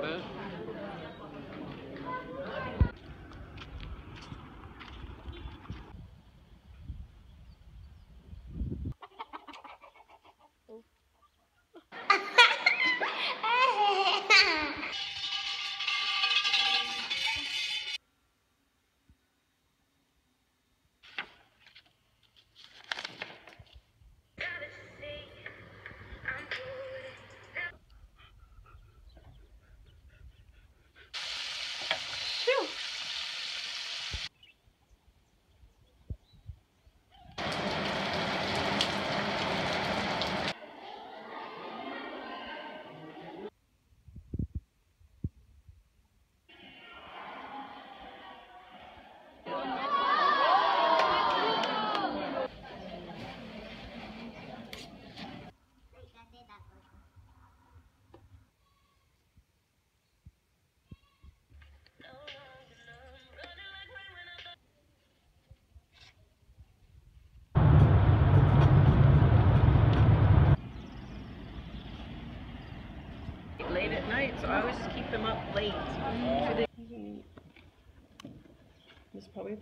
Got it? At night, so I always just keep them up late. Oh. There's probably